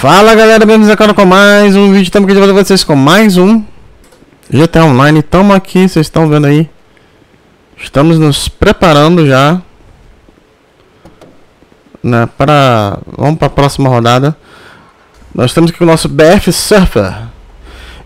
Fala galera, bem-vindos aqui com mais um vídeo, estamos aqui de volta vocês com mais um GTA Online, estamos aqui, vocês estão vendo aí. Estamos nos preparando já né, para, vamos para a próxima rodada. Nós temos aqui o nosso BF Surfer.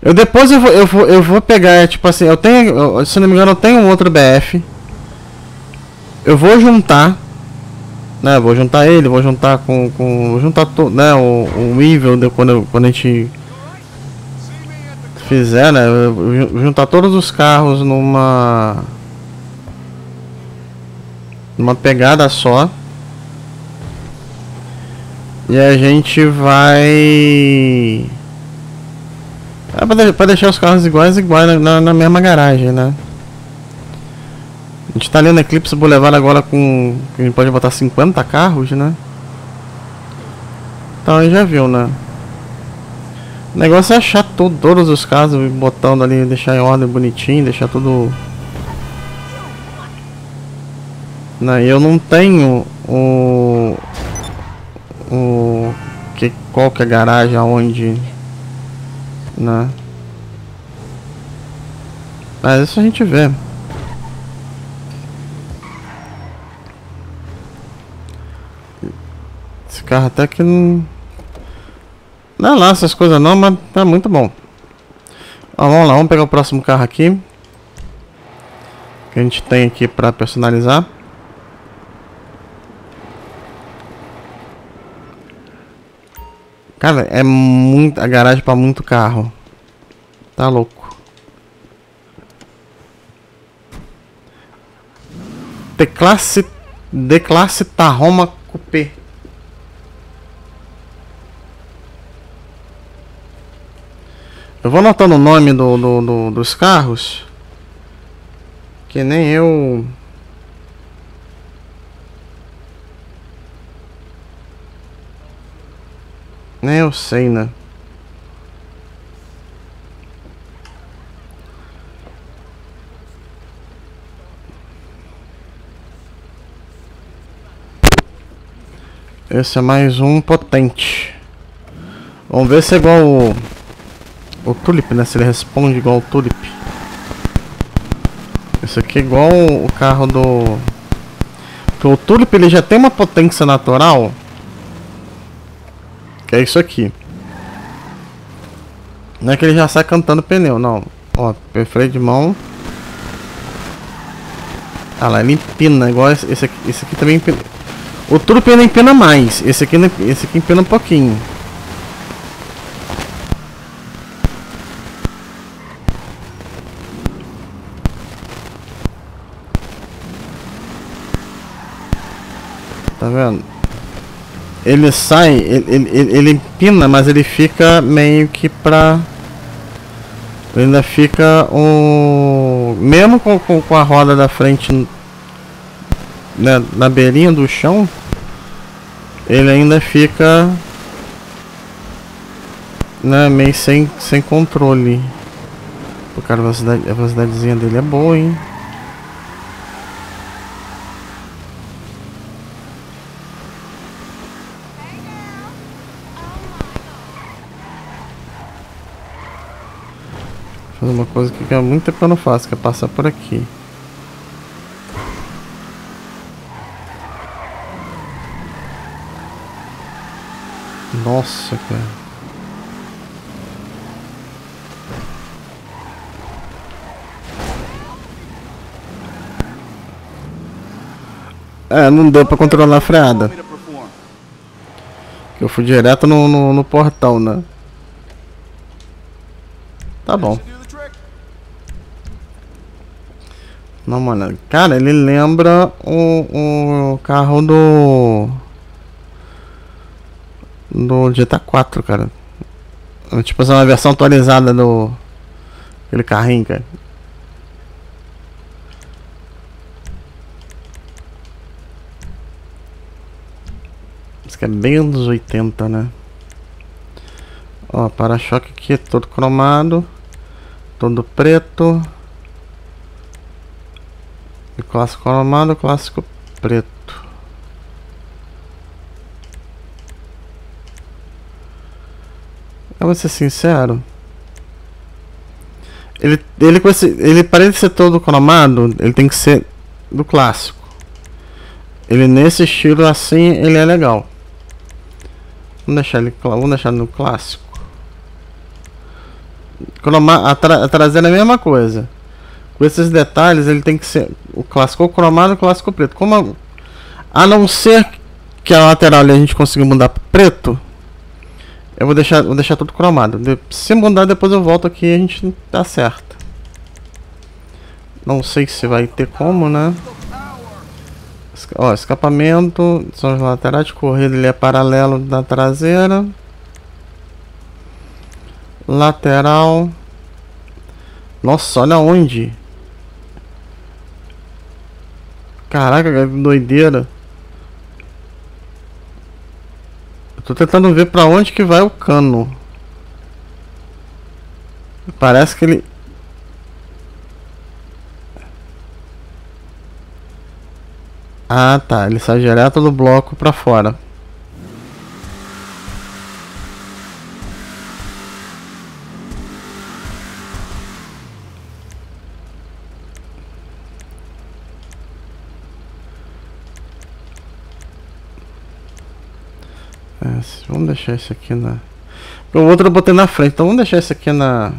Eu depois eu vou, eu vou, eu vou pegar, tipo assim, eu tenho, se não me engano eu tenho um outro BF Eu vou juntar né, vou juntar ele, vou juntar com, com vou juntar to, né, o, o Evil de, quando, quando a gente fizer, né, juntar todos os carros numa numa pegada só. E a gente vai é deixar os carros iguais iguais na, na mesma garagem, né? A gente tá ali no Eclipse Boulevard agora com. A gente pode botar 50 carros, né? Então aí já viu, né? O negócio é achar todo, todos os carros, botando ali, deixar em ordem bonitinho, deixar tudo. Né? Eu não tenho o. O. Que, qual que é a garagem aonde. Né? Mas isso a gente vê. Carro até que não... Não é lá essas coisas não, mas é muito bom. Ó, vamos lá, vamos pegar o próximo carro aqui. Que a gente tem aqui para personalizar. Cara, é muito a garagem para muito carro. Tá louco. D-classe D-classe Tahoma Coupé. Eu vou anotando o nome do, do, do, dos carros. Que nem eu... Nem eu sei, né? Esse é mais um potente. Vamos ver se é igual o... O Tulip, né? Se ele responde igual o Tulip. Esse aqui é igual o carro do... Porque o Tulip ele já tem uma potência natural. Que é isso aqui. Não é que ele já sai cantando pneu, não. Ó, freio de mão. Ah lá, ele empina, igual esse, esse, aqui, esse aqui também empina. O Tulip ele empina mais. Esse aqui, esse aqui empina um pouquinho. Tá vendo? Ele sai, ele, ele, ele empina, mas ele fica meio que pra... Ele ainda fica um... Mesmo com, com, com a roda da frente né, na beirinha do chão, ele ainda fica né, meio sem, sem controle. O cara, a velocidade, a velocidadezinha dele é boa, hein? Fazer uma coisa que há muito tempo eu não faço, que é passar por aqui. Nossa, cara. É, não deu pra controlar a freada. Eu fui direto no, no, no portão, né? Tá bom. Cara, ele lembra o, o carro do. Do GTA 4, cara. Tipo assim, uma versão atualizada do. Aquele carrinho, cara. Isso que é bem dos 80, né? Ó, para-choque aqui é todo cromado. Todo preto. E clássico cromado, clássico preto. Pra vou ser sincero. Ele, ele, com esse, ele parece ser todo cromado, ele tem que ser do clássico. Ele nesse estilo assim, ele é legal. Vamos deixar ele, vamos deixar no clássico. Croma, a, tra, a traseira é a mesma coisa. Com esses detalhes, ele tem que ser o clássico cromado o clássico preto. Como a, a não ser que a lateral a gente consiga mudar preto, eu vou deixar, vou deixar tudo cromado. Se mudar, depois eu volto aqui e a gente tá certo. Não sei se vai ter como, né? Ó, escapamento, são os laterais corrida, ele é paralelo da traseira. Lateral. Nossa, olha onde. Caraca, que doideira. Eu tô tentando ver pra onde que vai o cano. Parece que ele... Ah, tá. Ele sai direto do bloco pra fora. É, vamos deixar esse aqui na... O outro eu botei na frente, então vamos deixar esse aqui na...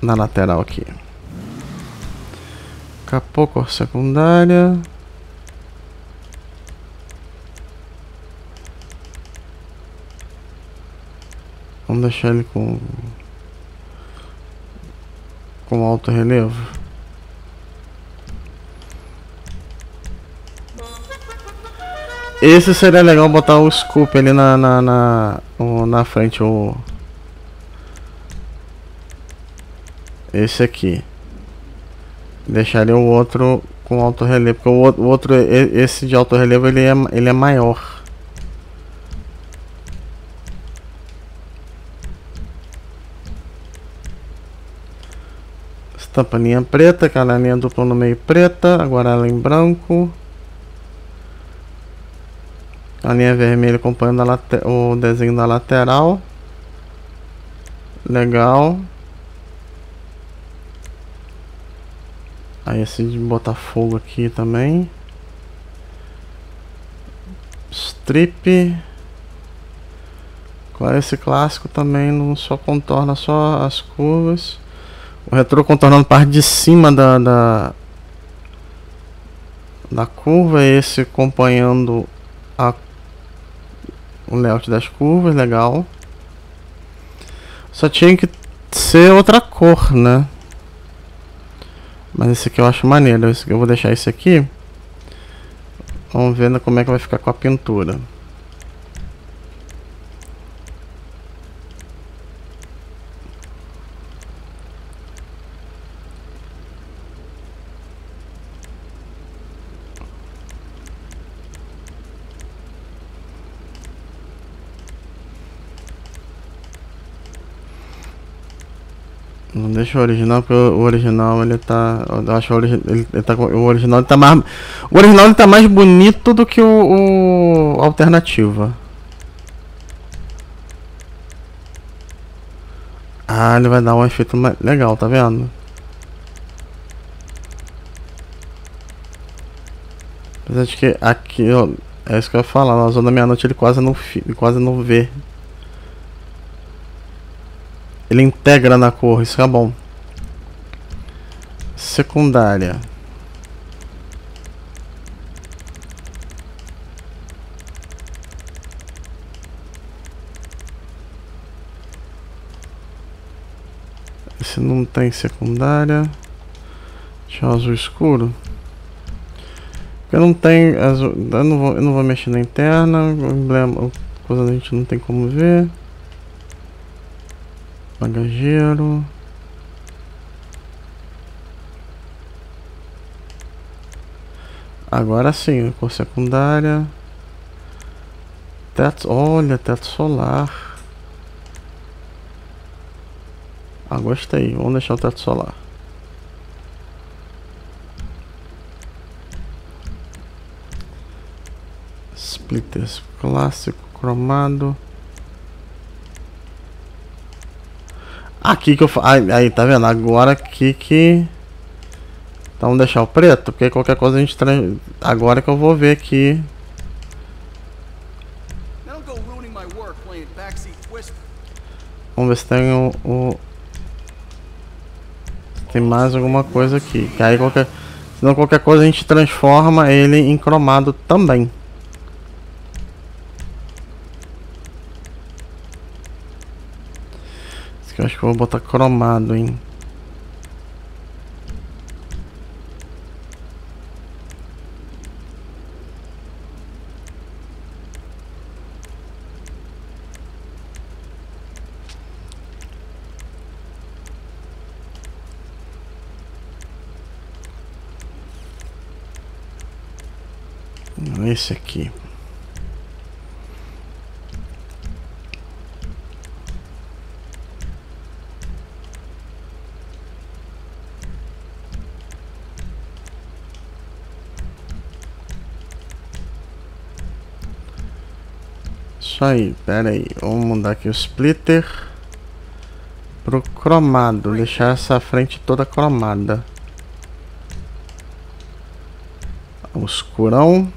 Na lateral aqui. Capô cor secundária. Vamos deixar ele com... Com alto relevo. Esse seria legal botar o scoop ali na, na, na, na frente, o... Esse aqui. Deixaria o outro com alto relevo, porque o outro, esse de alto relevo, ele é, ele é maior. Estampa linha preta, aquela linha dupla no meio preta, agora ela em branco. A linha vermelha acompanhando o desenho da lateral. Legal. Aí esse de botar fogo aqui também. Strip. Esse clássico também não só contorna só as curvas. O retrô contornando parte de cima da, da, da curva. Esse acompanhando a o layout das curvas, legal. Só tinha que ser outra cor, né? Mas esse aqui eu acho maneiro. Eu vou deixar esse aqui. Vamos ver como é que vai ficar com a pintura. Não deixa o original, porque o original ele tá. Eu acho o, origi ele, ele tá, o original ele tá mais. O original ele tá mais bonito do que o, o alternativa. Ah, ele vai dar um efeito legal, tá vendo? Apesar de que aqui, ó, é isso que eu ia falar, na zona meia-noite ele quase não, quase não vê. Ele integra na cor, isso é bom. Secundária. Esse não tem secundária. Deixa eu azul escuro. Eu não tenho azul, eu não vou, eu não vou mexer na interna, o emblema, coisa a gente não tem como ver. Bagageiro. Agora sim, cor secundária. Teto, olha, teto solar. Ah, gostei. Vamos deixar o teto solar. Splitters clássico, cromado. Aqui que eu aí, aí, tá vendo? Agora aqui que. Então vamos deixar o preto, porque qualquer coisa a gente tra... Agora que eu vou ver aqui. Vamos ver se tem o, o... Tem mais alguma coisa aqui. Que aí qualquer. Senão qualquer coisa a gente transforma ele em cromado também. Eu acho que eu vou botar cromado, hein. Esse aqui. Aí, pera aí. Vamos mudar aqui o splitter pro cromado. Deixar essa frente toda cromada. O escurão.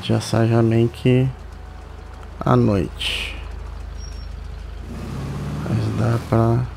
Já sai meio que à noite. Mas dá pra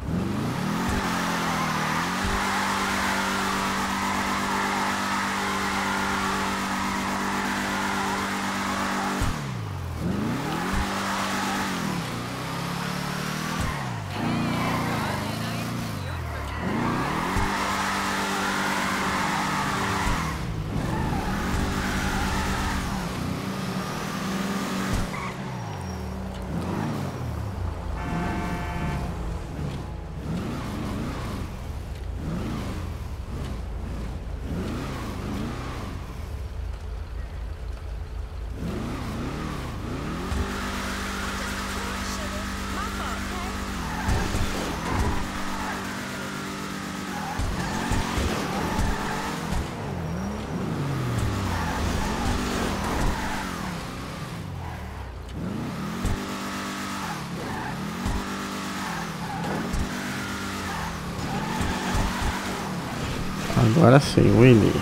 Agora sim, Winnie.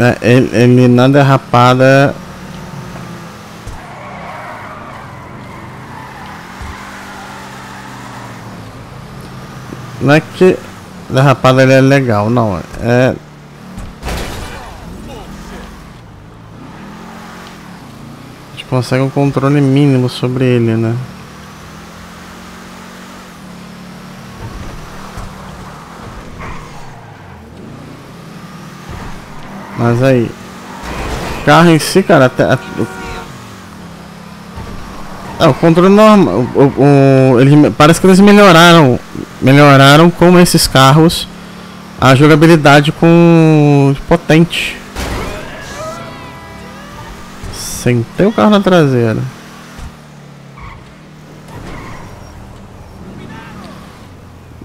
É, ele, na derrapada não é que derrapada ele é legal, não. É consegue um controle mínimo sobre ele, né? Mas aí, carro em si, cara, até, é, o controle normal, o, o, ele, parece que eles melhoraram, melhoraram como esses carros a jogabilidade com potente. Sentei o carro na traseira.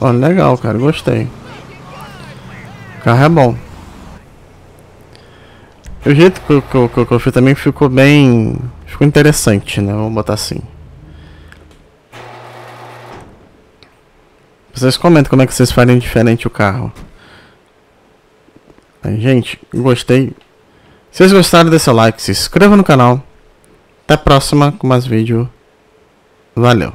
Ó, legal, cara. Gostei. O carro é bom. O jeito que, que, que, que eu fiz também ficou bem... Ficou interessante, né? Vamos botar assim. Vocês comentem como é que vocês fariam diferente o carro. Gente, gostei. Se vocês gostaram, dê seu like, se inscreva no canal. Até a próxima com mais vídeo. Valeu.